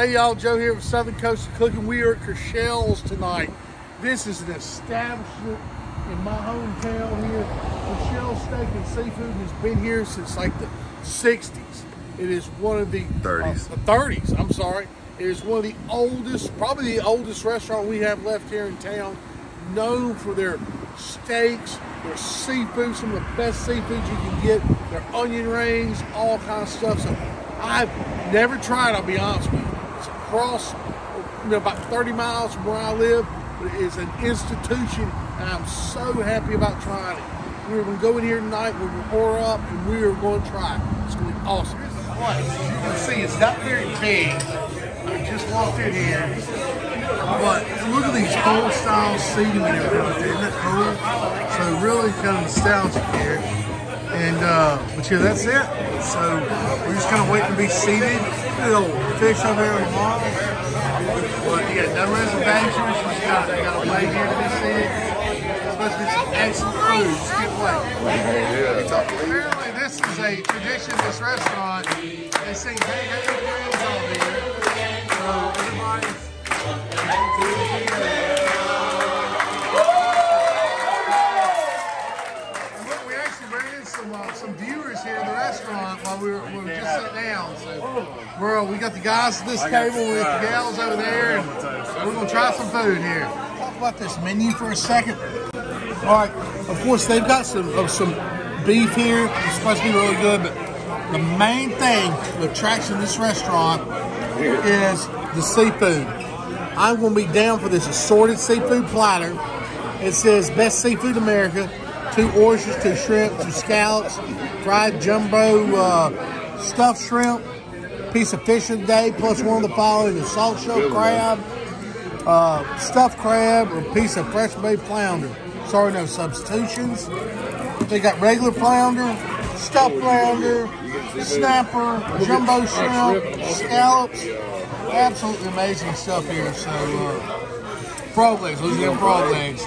Hey y'all, Joe here with Southern Coastal Cooking. We are at Crechale's tonight. This is an establishment in my hometown here. Crechale's Steak and Seafood has been here since like the 60s. It is one of the 30s. Uh, 30s, I'm sorry. It is one of the oldest, probably the oldest restaurant we have left here in town. Known for their steaks, their seafood, some of the best seafood you can get, their onion rings, all kinds of stuff. So I've never tried, I'll be honest with you. Across you know, about 30 miles from where I live, but it is an institution, and I'm so happy about trying it. We're going to go in here tonight, we're going to pour up, and we are going to try it. It's going to be awesome. Here's the place. As you can see, it's not very big. I just walked in here. But look at these old style seating and everything. Isn't that cool? So really kind of nostalgic here. And uh, but yeah, that's it. So we're just kind of waiting to be seated. At fish over here on the wall. But got no reservations. Just got, you got to wait here to be seated. To be some excellent food. Just can't wait. Apparently, this is a tradition this restaurant. They sing hey, hey, all here. The guys at this table with the gals over there, and we're gonna try some food here. Talk about this menu for a second. All right, of course they've got some of some beef here. It's supposed to be really good, but the main thing, the attraction of this restaurant is the seafood. I'm going to be down for this assorted seafood platter. It says best seafood America, two oysters, two shrimp, two scallops, fried jumbo uh, stuffed shrimp, piece of fish of the day, plus one of the following: a soft shell crab, uh, stuffed crab, or a piece of fresh baked flounder. Sorry, no substitutions. They got regular flounder, stuffed flounder, snapper, jumbo shrimp, scallops. Absolutely amazing stuff here. So, uh, frog legs, Louisiana frog legs.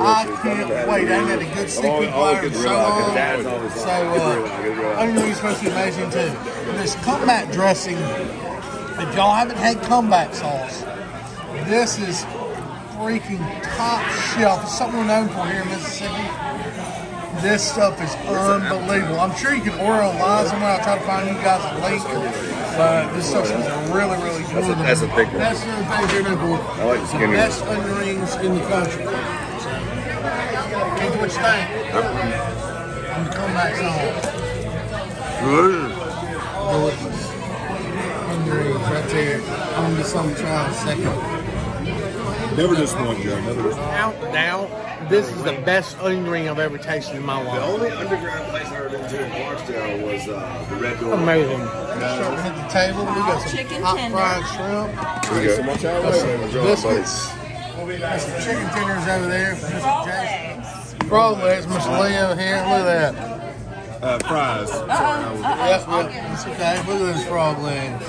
I can't wait. I ain't had a good seafood platter in so long. So, uh, onion rings supposed to be amazing too. And this comeback dressing, if y'all haven't had comeback sauce, this is freaking top shelf. It's something we're known for here in Mississippi. This stuff is unbelievable. I'm sure you can order online somewhere. I'll try to find you guys a link. But this stuff is really, really good. That's a- that's a big one. That's the other thing they're. I like the best onion rings in the country. Think what you think. And the comeback sauce. Delicious. Onion rings right there. I'm gonna get something to try in a second. Never disappoint, Joe. Never disappoint. Out now, this is the best onion ring I've ever tasted in my life. The only underground place I ever been to in Clarksdale was uh, the Red Door. Amazing. Starting at the table, we got some Chicken hot tender. fried shrimp. Here we go. Watch out, Got wait. some biscuits. Got some chicken tenders over there. Mr. Jason. Frog legs, Mr. Leo here. Look at that. Uh, fries. Sorry, I was- Yep, yep. It's okay. Look at those frog legs.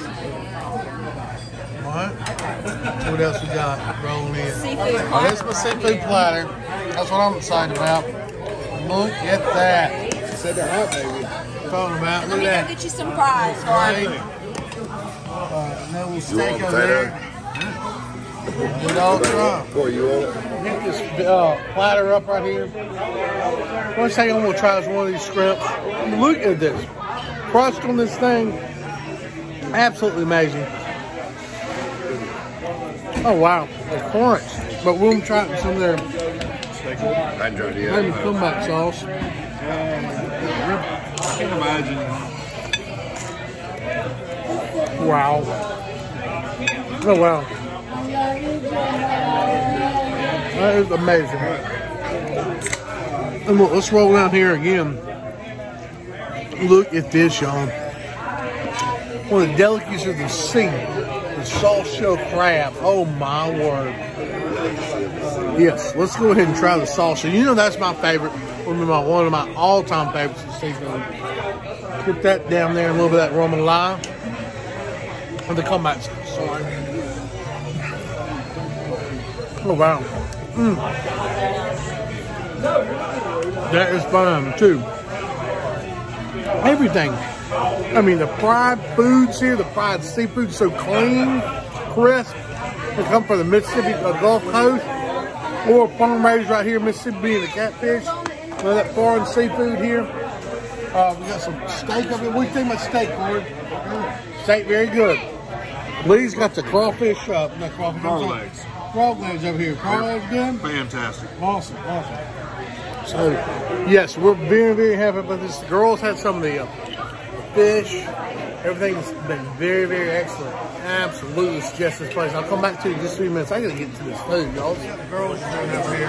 What? What else we got rolling in? Seafood Oh, that's my seafood platter. That's what I'm excited about. Look at that. She said they're baby. Talking about. Let Look me go at get you some fries. that. Right? Right. Uh, no little You steak over there. All try. Boy, you? Get this uh, platter up right here. First thing I'm gonna try is one of these scrimps. Look at this. Crust on this thing. Absolutely amazing. Oh wow, the crunch. But we'll try it some of their I maybe comeback sauce. I can imagine. Wow. Oh wow. That is amazing. And look, let's roll down here again. Look at this, y'all. One of the delicacies of the sea, the soft shell crab. Oh my word. Yes, let's go ahead and try the salsa. You know that's my favorite. One of my one of my all-time favorites is seafood. Put that down there, a little bit of that Roman lime. And the sauce. Sorry. Oh wow. Mm. That is fun too. Everything. I mean, the fried foods here, the fried seafood, so clean. crisp. They come from the Mississippi uh, Gulf Coast or farm raised right here in Mississippi being the catfish. You know, that foreign seafood here. Uh, we got some steak up here. What do you think about steak, Corey? Steak, very good. Lee's got the crawfish, uh, not crawfish. Legs. Frog legs over here. Frog legs good? Fantastic. Awesome, awesome. So, yes, we're very, very happy about this. The girls had some of the uh, fish. Everything's been very, very excellent. Absolutely suggest this place. I'll come back to you in just a few minutes. I gotta get to this food, y'all. See how the girls are doing over here.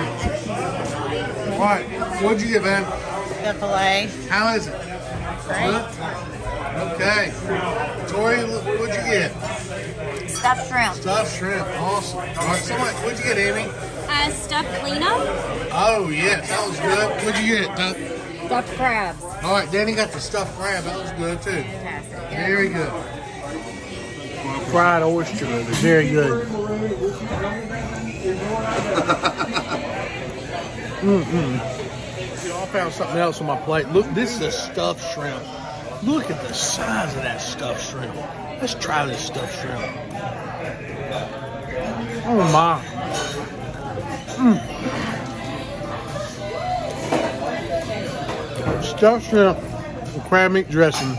All right, what'd you get, man? The filet. How is it? Great. Okay. Tori, what'd you get? Stuffed shrimp. Stuffed shrimp. Awesome. All right, somebody, what'd you get, Amy? Uh, stuffed lena. Oh, yes, that was good. What'd you get, Doug? Stuffed crabs. All right, Danny got the stuffed crab. That was good, too. Fantastic. Very good. Fried oyster, very good. Mm-mm. I found something else on my plate. Look, this is a stuffed shrimp. Look at the size of that stuffed shrimp. Let's try this stuffed shrimp. Oh my. Mm. Stuffed shrimp with crab meat dressing.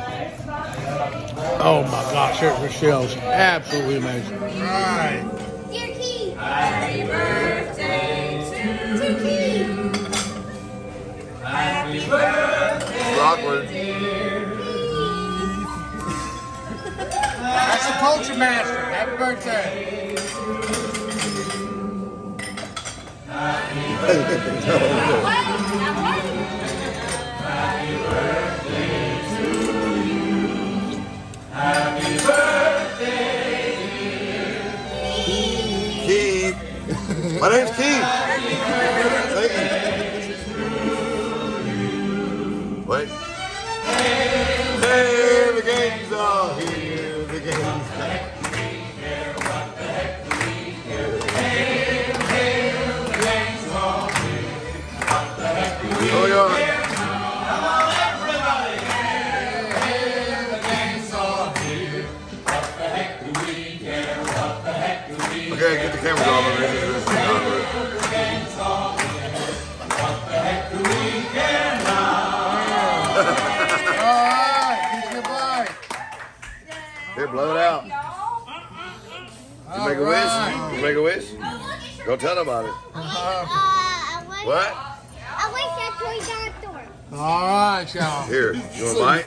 Oh my gosh, here's the shells. Absolutely amazing. Right. Dear Keith. Happy birthday to Keith. Awkward. That's a culture master. Happy birthday. Happy birthday to you. Happy birthday, dear Keith. My name's Keith. Thank you. Wait. Hey, the game's all here. Here, blow it out. You make a wish? You make a wish? Go tell them about it. Uh, What? I wish that toy got door. All right, y'all. Here, you want a bite?